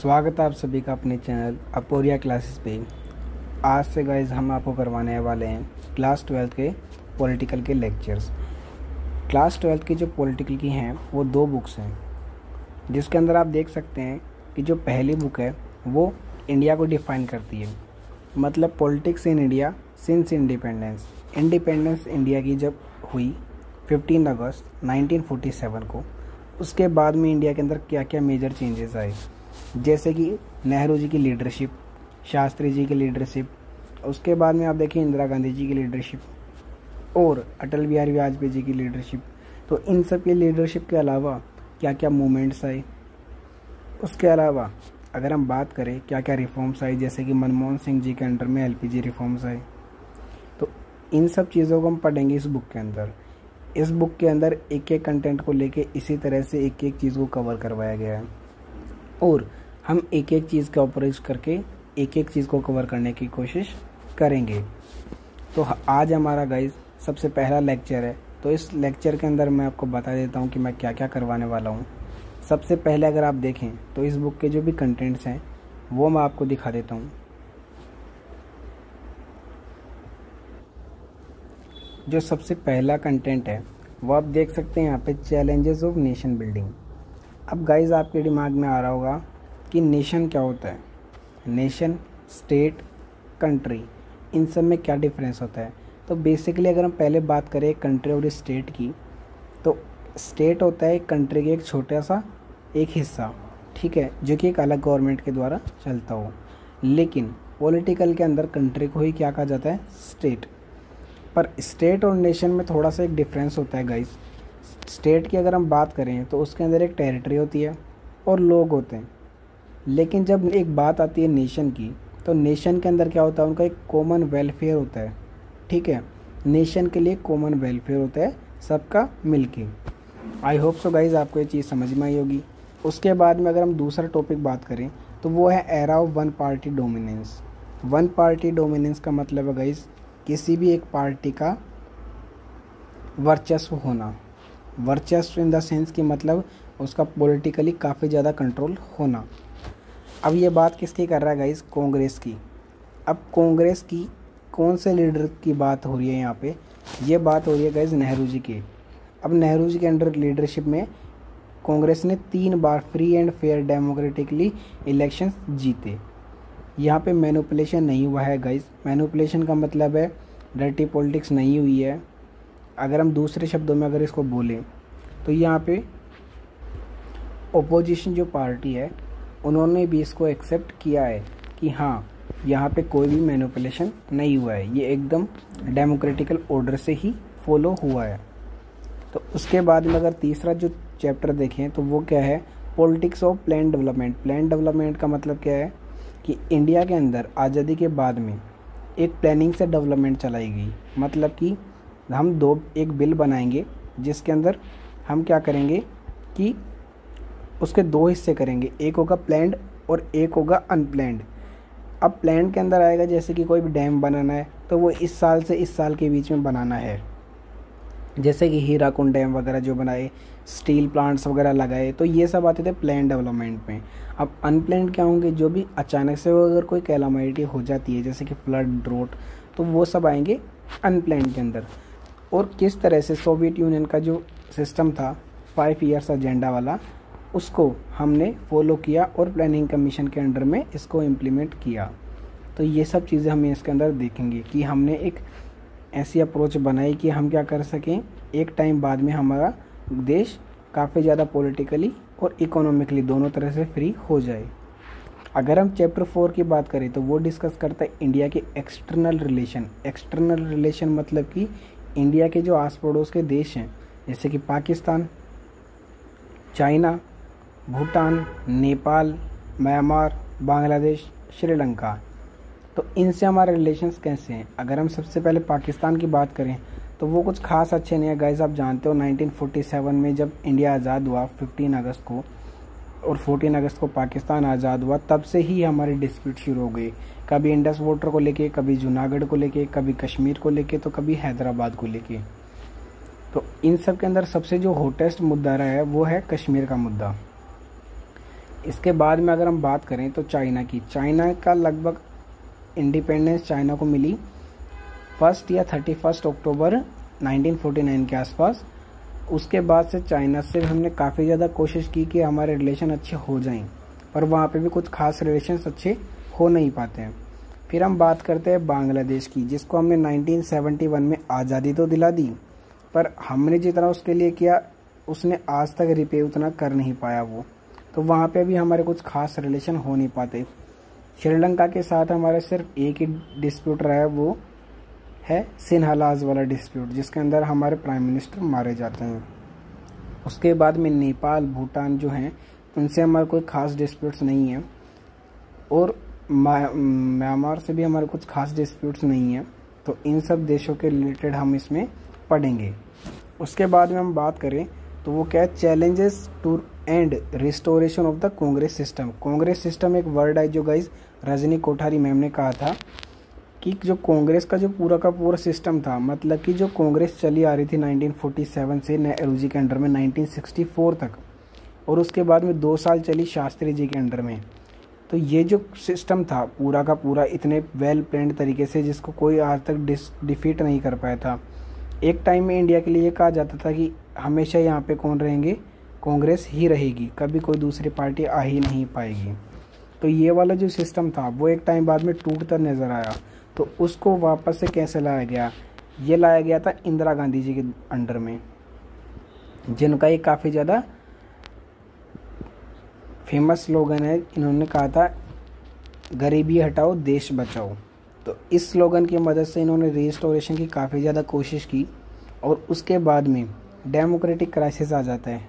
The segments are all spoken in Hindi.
स्वागत है आप सभी का अपने चैनल अपोरिया क्लासेस पे। आज से गाइज़ हम आपको करवाने वाले हैं क्लास ट्वेल्थ के पॉलिटिकल के लेक्चर्स क्लास ट्वेल्थ की जो पॉलिटिकल की हैं, वो दो बुक्स हैं। जिसके अंदर आप देख सकते हैं कि जो पहली बुक है, वो इंडिया को डिफ़ाइन करती है। मतलब politics in India since independence independence India की जब हुई 15 अगस्त 1947 को, उसके बाद में इंडिया के अंदर क्या क्या मेजर चेंजेस आए। जैसे कि नेहरू जी की लीडरशिप, शास्त्री जी की लीडरशिप, उसके बाद में आप देखिए इंदिरा गांधी जी की लीडरशिप और अटल बिहारी वाजपेयी जी की लीडरशिप। तो इन सब की लीडरशिप के अलावा क्या क्या मूवमेंट्स आए? उसके अलावा अगर हम बात करें क्या क्या रिफॉर्म्स आए, जैसे कि मनमोहन सिंह जी के अंडर में एलपीजी रिफॉर्म्स आए। तो इन सब चीज़ों को हम पढ़ेंगे इस बुक के अंदर। इस बुक के अंदर एक एक कंटेंट को लेके इसी तरह से एक एक चीज़ को कवर करवाया गया है। और हम एक एक चीज़ का ऊपर करके एक एक चीज़ को कवर करने की कोशिश करेंगे। तो आज हमारा गाइज़ सबसे पहला लेक्चर है। तो इस लेक्चर के अंदर मैं आपको बता देता हूँ कि मैं क्या क्या करवाने वाला हूँ। सबसे पहले अगर आप देखें तो इस बुक के जो भी कंटेंट्स हैं, वो मैं आपको दिखा देता हूँ। जो सबसे पहला कंटेंट है, वो आप देख सकते हैं यहाँ पे चैलेंजेस ऑफ़ नेशन बिल्डिंग अब गाइज़ आपके दिमाग में आ रहा होगा कि नेशन क्या होता है? नेशन स्टेट कंट्री इन सब में क्या डिफरेंस होता है? तो बेसिकली अगर हम पहले बात करें कंट्री और स्टेट की तो स्टेट होता है कंट्री का एक छोटा सा एक हिस्सा, ठीक है? जो कि एक अलग गवर्नमेंट के द्वारा चलता हो। लेकिन पॉलिटिकल के अंदर कंट्री को ही क्या कहा जाता है? स्टेट पर स्टेट और नेशन में थोड़ा सा एक डिफरेंस होता है गाइस स्टेट की अगर हम बात करें तो उसके अंदर एक टेरिटरी होती है और लोग होते हैं। लेकिन जब एक बात आती है नेशन की तो नेशन के अंदर क्या होता है? उनका एक कॉमन वेलफेयर होता है। ठीक है? नेशन के लिए कॉमन वेलफेयर होता है सबका मिल के आई होप सो गाइज़ आपको ये चीज़ समझ में आई होगी। उसके बाद में अगर हम दूसरा टॉपिक बात करें तो वो है era of one party dominance one party dominance का मतलब है गाइज़ किसी भी एक पार्टी का वर्चस्व होना। वर्चस्व इन द सेंस कि मतलब उसका पॉलिटिकली काफ़ी ज़्यादा कंट्रोल होना। अब ये बात किसकी कर रहा है गाइस कांग्रेस की। अब कांग्रेस की कौन से लीडर की बात हो रही है यहाँ पे? ये बात हो रही है गाइस नेहरू जी की। अब नेहरू जी के अंडर लीडरशिप में कांग्रेस ने तीन बार free and fair democratically election जीते। यहाँ पे मैनुपलेशन नहीं हुआ है गाइस मैनुपलेशन का मतलब है डर्टी पॉलिटिक्स नहीं हुई है। अगर हम दूसरे शब्दों में अगर इसको बोलें तो यहाँ पे ओपोजिशन जो पार्टी है उन्होंने भी इसको एक्सेप्ट किया है कि हाँ यहाँ पे कोई भी मैनुपलेशन नहीं हुआ है। ये एकदम डेमोक्रेटिकल ऑर्डर से ही फॉलो हुआ है। तो उसके बाद में अगर तीसरा जो चैप्टर देखें तो वो क्या है? Politics of plan development plan development का मतलब क्या है? कि इंडिया के अंदर आज़ादी के बाद में एक प्लानिंग से डेवलपमेंट चलाई गई मतलब कि हम दो, एक बिल बनाएँगे, जिसके अंदर हम क्या करेंगे कि उसके दो हिस्से करेंगे, एक होगा प्लैंड और एक होगा अनप्लैंड अब प्लैंड के अंदर आएगा जैसे कि कोई भी डैम बनाना है तो वो इस साल से इस साल के बीच में बनाना है। जैसे कि हीराकुंड डैम वगैरह जो बनाए स्टील प्लांट्स वगैरह लगाए तो ये सब आते थे प्लान डेवलपमेंट में। अब अनप्लान क्या होंगे, जो भी अचानक से अगर कोई कैलामिटी हो जाती है, जैसे कि फ्लड ड्रोट तो वो सब आएँगे अनप्लान के अंदर। और किस तरह से सोवियत यूनियन का जो सिस्टम था फाइव ईयर्स एजेंडा वाला उसको हमने फॉलो किया और प्लानिंग कमीशन के अंडर में इसको इम्प्लीमेंट किया। तो ये सब चीज़ें हम इसके अंदर देखेंगे कि हमने एक ऐसी अप्रोच बनाई कि हम क्या कर सकें। एक टाइम बाद में हमारा देश काफ़ी ज़्यादा पॉलिटिकली और इकोनॉमिकली दोनों तरह से फ्री हो जाए। अगर हम चैप्टर फोर की बात करें तो वो डिस्कस करता है इंडिया के एक्सटर्नल रिलेशन एक्सटर्नल रिलेशन मतलब कि इंडिया के जो आस पड़ोस के देश हैं, जैसे कि पाकिस्तान, चाइना भूटान, नेपाल, म्यांमार, बांग्लादेश, श्रीलंका। तो इनसे हमारे रिलेशंस कैसे हैं? अगर हम सबसे पहले पाकिस्तान की बात करें तो वो कुछ खास अच्छे नहीं है। गाइज़ आप जानते हो 1947 में जब इंडिया आज़ाद हुआ 15 अगस्त को, और 14 अगस्त को पाकिस्तान आज़ाद हुआ, तब से ही हमारी डिस्प्यूट शुरू हो गई। कभी इंडस वाटर को लेके, कभी जूनागढ़ को लेके, कभी कश्मीर को लेके तो कभी हैदराबाद को लेके। तो इन सब के अंदर सबसे जो होटेस्ट मुद्दा रहा है, वो है कश्मीर का मुद्दा। इसके बाद में अगर हम बात करें तो चाइना की, चाइना का लगभग इंडिपेंडेंस चाइना को मिली फ़र्स्ट या थर्टी फ़र्स्ट अक्टूबर 1949 के आसपास। उसके बाद से चाइना से हमने काफ़ी ज़्यादा कोशिश की कि हमारे रिलेशन अच्छे हो जाएँ, पर वहाँ पे भी कुछ खास रिलेशन अच्छे हो नहीं पाते हैं। फिर हम बात करते हैं बांग्लादेश की, जिसको हमने 1971 में आज़ादी तो दिला दी, पर हमने जितना उसके लिए किया, उसने आज तक रिपे उतना कर नहीं पाया वो। तो वहाँ पे भी हमारे कुछ खास रिलेशन हो नहीं पाते। श्रीलंका के साथ हमारा सिर्फ़ एक ही डिस्प्यूट रहा है, वो है सिन्हालाज वाला डिस्प्यूट जिसके अंदर हमारे प्राइम मिनिस्टर मारे जाते हैं। उसके बाद में नेपाल, भूटान जो हैं, उनसे हमारे कोई खास डिस्प्यूट्स नहीं है। और म्यांमार से भी हमारे कुछ खास डिस्प्यूट्स नहीं है। तो इन सब देशों के रिलेटेड हम इसमें पढ़ेंगे। उसके बाद में हम बात करें तो वो क्या है? Challenges to and restoration of the Congress system Congress system एक वर्ड है जो गाइज़ रजनी कोठारी मैम ने कहा था कि जो कांग्रेस का जो पूरा का पूरा सिस्टम था मतलब कि जो कांग्रेस चली आ रही थी 1947 से नेहरू जी के अंडर में 1964 तक और उसके बाद में दो साल चली शास्त्री जी के अंडर में। तो ये जो सिस्टम था, पूरा का पूरा इतने वेल प्लान तरीके से जिसको कोई आज तक डिस डिफीट नहीं कर पाया था। एक टाइम में इंडिया के लिए कहा जाता था कि हमेशा यहाँ पे कौन रहेंगे? कांग्रेस ही रहेगी। कभी कोई दूसरी पार्टी आ ही नहीं पाएगी। तो ये वाला जो सिस्टम था, वो एक टाइम बाद में टूटता नज़र आया। तो उसको वापस से कैसे लाया गया? ये लाया गया था इंदिरा गांधी जी के अंडर में, जिनका ये काफ़ी ज़्यादा फ़ेमस स्लोगन है। इन्होंने कहा था, गरीबी हटाओ, देश बचाओ। तो इस स्लोगन की मदद से इन्होंने रिस्टोरेशन की काफ़ी ज़्यादा कोशिश की और उसके बाद में डेमोक्रेटिक क्राइसिस आ जाता है।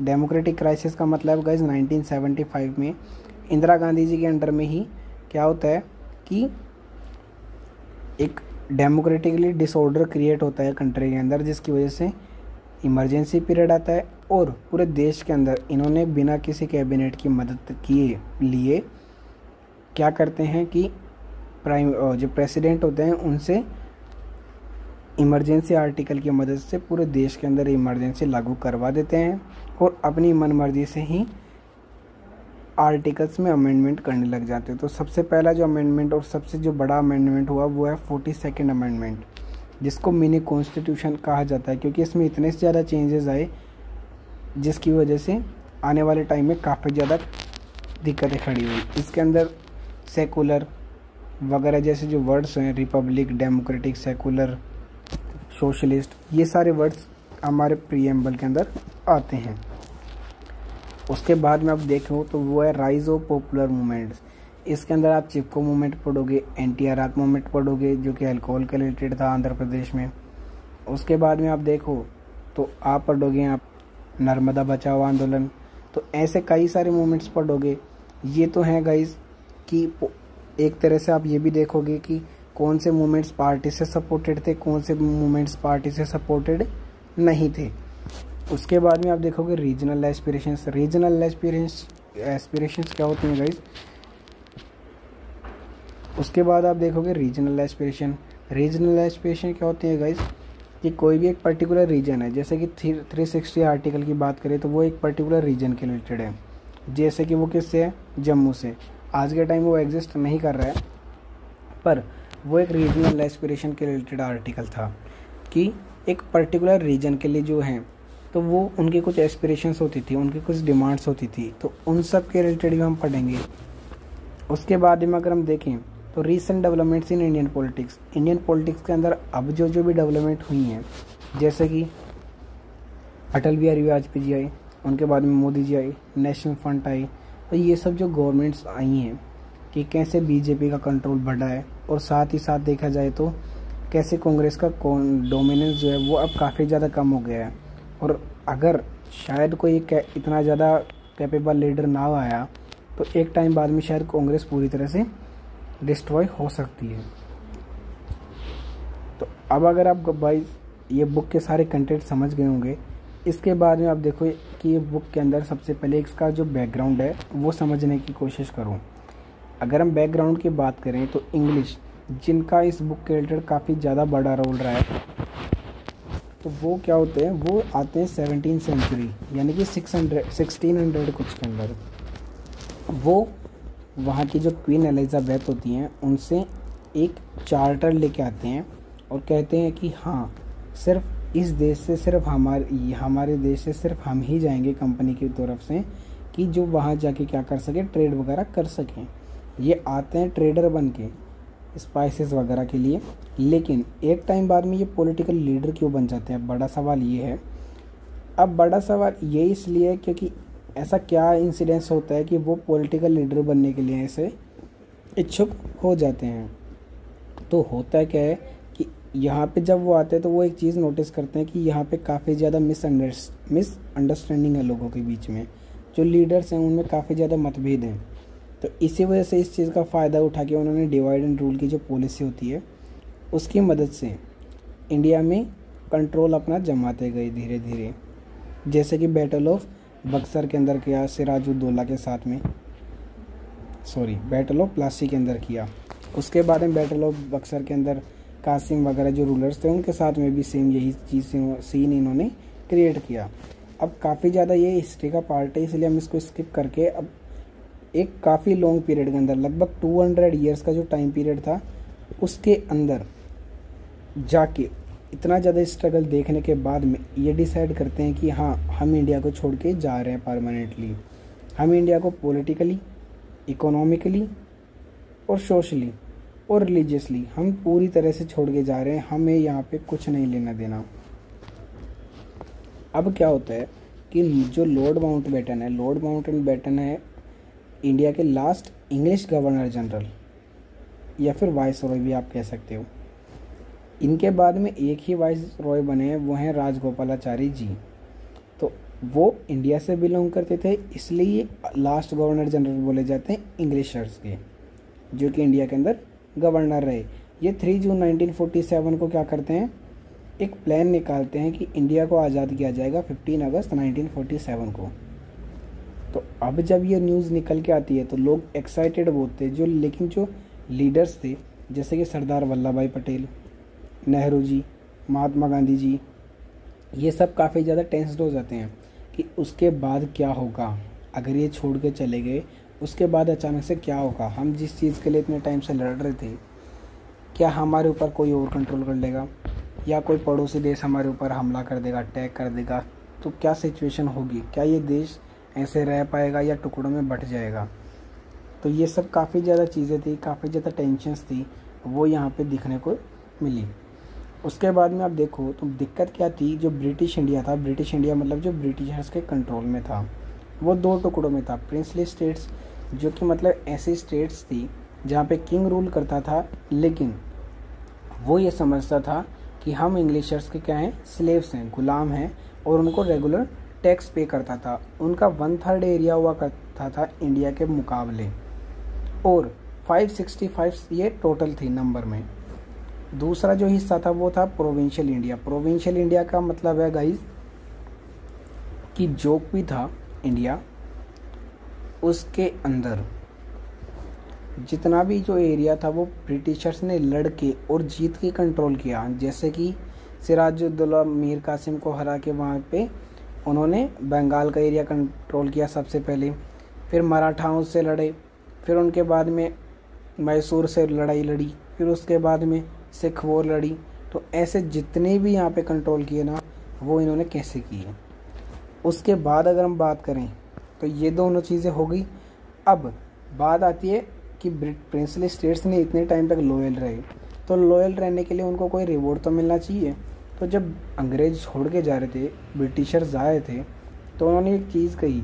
डेमोक्रेटिक क्राइसिस का मतलब गाइज़ 1975 में इंदिरा गांधी जी के अंडर में ही क्या होता है कि एक डेमोक्रेटिकली डिसऑर्डर क्रिएट होता है कंट्री के अंदर, जिसकी वजह से इमरजेंसी पीरियड आता है और पूरे देश के अंदर इन्होंने बिना किसी कैबिनेट की मदद किए, लिए क्या करते हैं कि प्राइम जो प्रेसिडेंट होते हैं, उनसे इमरजेंसी आर्टिकल की मदद से पूरे देश के अंदर इमरजेंसी लागू करवा देते हैं और अपनी मन मर्ज़ी से ही आर्टिकल्स में अमेंडमेंट करने लग जाते हैं। तो सबसे पहला जो अमेंडमेंट और सबसे जो बड़ा अमेंडमेंट हुआ, वो है फोर्टी सेकेंड अमेंडमेंट जिसको मिनी कॉन्स्टिट्यूशन कहा जाता है, क्योंकि इसमें इतने से ज़्यादा चेंजेस आए, जिसकी वजह से आने वाले टाइम में काफ़ी ज़्यादा दिक्कतें खड़ी हुई। इसके अंदर सेकुलर वगैरह जैसे जो वर्ड्स हैं रिपब्लिक डेमोक्रेटिक सेकुलर सोशलिस्ट, ये सारे वर्ड्स हमारे प्रीएम्बल के अंदर आते हैं। उसके बाद में आप देखो तो वो है राइज ऑफ़ पॉपुलर मूवमेंट्स इसके अंदर आप चिपको मूवमेंट पढ़ोगे एन टी आर मूवमेंट पढ़ोगे, जो कि अल्कोहल के रिलेटेड था आंध्र प्रदेश में। उसके बाद में आप देखो तो आप पढ़ोगे आप नर्मदा बचाओ आंदोलन। तो ऐसे कई सारे मूवमेंट्स पढ़ोगे। ये तो हैं गाइज़ कि एक तरह से आप ये भी देखोगे कि कौन से मूवमेंट्स पार्टी से सपोर्टेड थे, कौन से मूवमेंट्स पार्टी से सपोर्टेड नहीं थे। उसके बाद में आप देखोगे regional aspirations regional aspirations aspirations क्या होती हैं गाइज़ उसके बाद आप देखोगे रीजनल एस्पिरेशन रीजनल एस्पिरेशन क्या होती है गाइज़ कि कोई भी एक पर्टिकुलर रीजन है, जैसे कि थ्री थ्री सिक्सटी आर्टिकल की बात करें तो वो एक पर्टिकुलर रीजन के रिलेटेड है। जैसे कि वो किससे है? जम्मू से। आज के टाइम वो एग्जिस्ट नहीं कर रहा है, पर वो एक रीजनल एस्पिरेशन के रिलेटेड आर्टिकल था कि एक पर्टिकुलर रीजन के लिए जो हैं तो वो उनकी कुछ एस्पिरेशंस होती थी, उनकी कुछ डिमांड्स होती थी तो उन सब के रिलेटेड भी हम पढ़ेंगे। उसके बाद में अगर हम देखें तो recent developments in Indian politics Indian politics के अंदर अब जो जो भी डेवलपमेंट हुई हैं, जैसे कि अटल बिहारी वाजपेयी जी आए उनके बाद में मोदी जी आए नेशनल फंड आई तो ये सब जो गवर्नमेंट्स आई हैं कि कैसे बीजेपी का कंट्रोल बढ़ा है और साथ ही साथ देखा जाए तो कैसे कांग्रेस का डोमिनेंस जो है वो अब काफ़ी ज़्यादा कम हो गया है। और अगर शायद कोई इतना ज़्यादा कैपेबल लीडर ना आया तो एक टाइम बाद में शायद कांग्रेस पूरी तरह से डिस्ट्रॉय हो सकती है। तो अब अगर आप भाई, ये बुक के सारे कंटेंट समझ गए होंगे, इसके बाद में आप देखो कि ये बुक के अंदर सबसे पहले इसका जो बैकग्राउंड है, वो समझने की कोशिश करूँ। अगर हम बैकग्राउंड की बात करें तो इंग्लिश जिनका इस बुक के रिलेटेड काफ़ी ज़्यादा बड़ा रोल रहा है तो वो क्या होते हैं? वो आते हैं सेवनटीन सेंचुरी यानी कि सिक्स हंड्रेड सिक्सटीन हंड्रेड कुछ के अंदर। वो वहाँ की जो क्वीन एलिजाबेथ होती हैं, उनसे एक चार्टर लेके आते हैं और कहते हैं कि हाँ सिर्फ़ इस देश से सिर्फ़ हमारे हमारे देश से सिर्फ़ हम ही जाएँगे कंपनी की तरफ़ से कि जो वहाँ जाके क्या कर सके ट्रेड वगैरह कर सकें। ये आते हैं ट्रेडर बन के स्पाइसेस वगैरह के लिए। लेकिन एक टाइम बाद में ये पॉलिटिकल लीडर क्यों बन जाते हैं? बड़ा सवाल ये है। अब बड़ा सवाल ये इसलिए है क्योंकि ऐसा क्या इंसिडेंस होता है कि वो पॉलिटिकल लीडर बनने के लिए ऐसे इच्छुक हो जाते हैं? तो होता है क्या है कि यहाँ पे जब वो आते हैं तो वो एक चीज़ नोटिस करते हैं कि यहाँ पे काफ़ी ज़्यादा मिस मिस अंडरस्टैंडिंग है लोगों के बीच में। जो लीडर्स हैं उनमें काफ़ी ज़्यादा मतभेद हैं। तो इसी वजह से इस चीज़ का फ़ायदा उठा के उन्होंने डिवाइड एंड रूल की जो पॉलिसी होती है, उसकी मदद से इंडिया में कंट्रोल अपना जमाते गए धीरे धीरे जैसे कि बैटल ऑफ़ बक्सर के अंदर किया सिराजुद्दौला के साथ में। सॉरी बैटल ऑफ़ प्लासी के अंदर किया। उसके बाद में बैटल ऑफ़ बक्सर के अंदर कासिम वगैरह जो रूलर्स थे, उनके साथ में भी सेम यही चीज़ सीन इन्होंने क्रिएट किया। अब काफ़ी ज़्यादा ये हिस्ट्री का पार्ट है, इसलिए हम इसको स्किप करके अब एक काफ़ी लॉन्ग पीरियड के अंदर, लगभग 200 ईयर्स का जो टाइम पीरियड था, उसके अंदर जाके इतना ज़्यादा स्ट्रगल देखने के बाद में ये डिसाइड करते हैं कि हाँ हम इंडिया को छोड़ के जा रहे हैं परमानेंटली हम इंडिया को पॉलिटिकली इकोनॉमिकली और सोशली और रिलीजियसली हम पूरी तरह से छोड़ के जा रहे हैं, हमें यहाँ पे कुछ नहीं लेना देना। अब क्या होता है कि जो लॉर्ड माउंट बैटन है लॉर्ड माउंटेन बैटन है इंडिया के लास्ट इंग्लिश गवर्नर जनरल या फिर वाइस रॉय भी आप कह सकते हो। इनके बाद में एक ही वाइस रॉय बने हैं, वो हैं राजगोपालाचारी जी। तो वो इंडिया से बिलोंग करते थे, इसलिए लास्ट गवर्नर जनरल बोले जाते हैं इंग्लिशर्स के, जो कि इंडिया के अंदर गवर्नर रहे। ये थ्री जून 1947 को क्या करते हैं? एक प्लान निकालते हैं कि इंडिया को आज़ाद किया जाएगा 15 अगस्त 1947 को। तो अब जब ये न्यूज़ निकल के आती है तो लोग एक्साइटेड बहुत थे जो, लेकिन जो लीडर्स थे, जैसे कि सरदार वल्लभ भाई पटेल, नेहरू जी, महात्मा गांधी जी, ये सब काफ़ी ज़्यादा टेंसड हो जाते हैं कि उसके बाद क्या होगा। अगर ये छोड़ के चले गए, उसके बाद अचानक से क्या होगा? हम जिस चीज़ के लिए इतने टाइम से लड़ रहे थे, क्या हमारे ऊपर कोई और कंट्रोल कर लेगा? या कोई पड़ोसी देश हमारे ऊपर हमला कर देगा अटैक कर देगा? तो क्या सिचुएशन होगी? क्या ये देश ऐसे रह पाएगा या टुकड़ों में बट जाएगा। तो ये सब काफ़ी ज़्यादा चीज़ें थी, काफ़ी ज़्यादा टेंशन्स थी, वो यहाँ पे दिखने को मिली। उसके बाद में आप देखो तो दिक्कत क्या थी, जो ब्रिटिश इंडिया था ब्रिटिश इंडिया मतलब जो ब्रिटिशर्स के कंट्रोल में था, वो दो टुकड़ों में था प्रिंसली स्टेट्स जो कि मतलब ऐसी स्टेट्स थी, जहाँ पे किंग रूल करता था, लेकिन वो ये समझता था कि हम इंग्लिशर्स के क्या हैं स्लेव्स हैं, गुलाम हैं, और उनको रेगुलर टैक्स पे करता था। उनका वन थर्ड एरिया हुआ करता था इंडिया के मुकाबले। और 565 ये टोटल थी नंबर में। दूसरा जो हिस्सा था वो था प्रोविंशियल इंडिया। प्रोविंशियल इंडिया का मतलब है गाइज़ कि जो भी था इंडिया उसके अंदर। जितना भी जो एरिया था वो ब्रिटिशर्स ने लड़ के और जीत के कंट्रोल किया। जैसे कि सिराजुद्दौला, मीर कासिम को हरा के वहाँ पे उन्होंने बंगाल का एरिया कंट्रोल किया सबसे पहले। फिर मराठाओं से लड़े। फिर उनके बाद में मैसूर से लड़ाई लड़ी। फिर उसके बाद में सिख वॉर लड़ी। तो ऐसे जितने भी यहाँ पे कंट्रोल किए ना, वो इन्होंने कैसे किए? उसके बाद अगर हम बात करें तो ये दोनों चीज़ें हो गई। अब बात आती है कि प्रिंसली स्टेट्स ने इतने टाइम तक लॉयल रहे। तो लॉयल रहने के लिए उनको कोई रिवॉर्ड तो मिलना चाहिए? तो जब अंग्रेज़ छोड़ के जा रहे थे, ब्रिटिशर्स आए थे तो उन्होंने एक चीज़ कही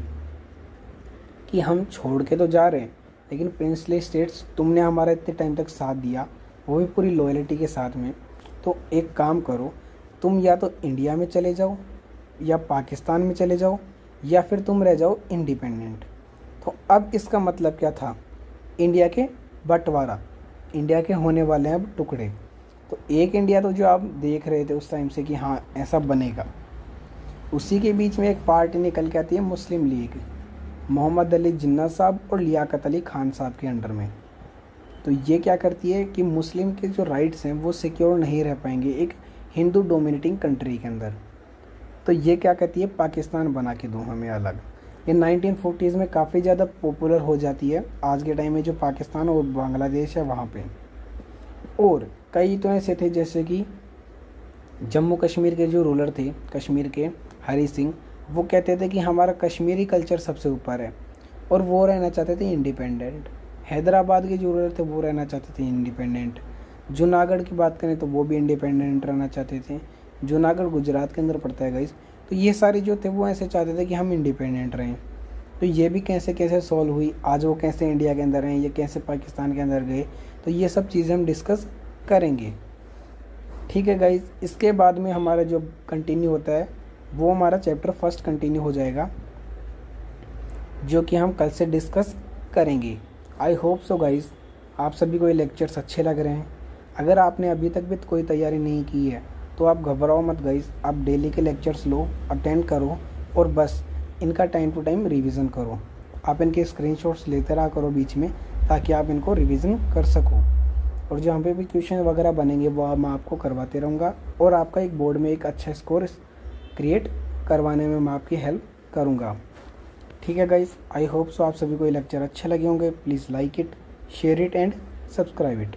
कि हम छोड़ के तो जा रहे हैं, लेकिन प्रिंसली स्टेट्स तुमने हमारा इतने टाइम तक साथ दिया, वो भी पूरी लॉयल्टी के साथ में। तो एक काम करो, तुम या तो इंडिया में चले जाओ, या पाकिस्तान में चले जाओ, या फिर तुम रह जाओ इंडिपेंडेंट तो अब इसका मतलब क्या था? इंडिया के बंटवारा इंडिया के होने वाले हैं अब टुकड़े। तो एक इंडिया तो जो आप देख रहे थे उस टाइम से कि हाँ ऐसा बनेगा। उसी के बीच में एक पार्टी निकल के आती है मुस्लिम लीग, मोहम्मद अली जिन्ना साहब और लियाकत अली खान साहब के अंडर में। तो ये क्या करती है कि मुस्लिम के जो राइट्स हैं, वो सिक्योर नहीं रह पाएँगे एक हिंदू डोमिनेटिंग कंट्री के अंदर। तो ये क्या कहती है, पाकिस्तान बना के दो हमें अलग। ये नाइनटीन फोर्टीज़ में काफ़ी ज़्यादा पॉपुलर हो जाती है। आज के टाइम में जो पाकिस्तान और बांग्लादेश है वहाँ पे। और कई तो ऐसे थे जैसे कि जम्मू कश्मीर के जो रूलर थे, कश्मीर के हरी सिंह, वो कहते थे कि हमारा कश्मीरी कल्चर सबसे ऊपर है और वो रहना चाहते थे इंडिपेंडेंट हैदराबाद के जो रूलर थे, वो रहना चाहते थे इंडिपेंडेंट जूनागढ़ की बात करें तो वो भी इंडिपेंडेंट रहना चाहते थे। जूनागढ़, गुजरात के अंदर पड़ता है गाइस तो ये सारे जो थे, वो ऐसे चाहते थे कि हम इंडिपेंडेंट रहें। तो ये भी कैसे कैसे सॉल्व हुई? आज वो कैसे इंडिया के अंदर हैं? ये कैसे पाकिस्तान के अंदर गए? तो ये सब चीज़ें हम डिस्कस करेंगे। ठीक है गाइज़ इसके बाद में हमारा जो कंटिन्यू होता है, वो हमारा चैप्टर फ़र्स्ट कंटिन्यू हो जाएगा, जो कि हम कल से डिस्कस करेंगे। आई होप सो गाइज़ आप सभी को ये लेक्चर्स अच्छे लग रहे हैं। अगर आपने अभी तक भी कोई तैयारी नहीं की है तो आप घबराओ मत गाइज़ आप डेली के लेक्चर्स लो अटेंड करो और बस इनका टाइम टू टाइम रिवीजन करो। आप इनके स्क्रीनशॉट्स लेते रहा करो बीच में, ताकि आप इनको रिवीजन कर सको। और जहाँ पे भी क्वेश्चन वगैरह बनेंगे, वो मैं आपको करवाते रहूँगा। और आपका एक बोर्ड में एक अच्छा स्कोर क्रिएट करवाने में मैं आपकी हेल्प करूँगा। ठीक है गाइज़ आई होप सो आप सभी को ये लेक्चर अच्छे लगे होंगे। Please like it share it and subscribe it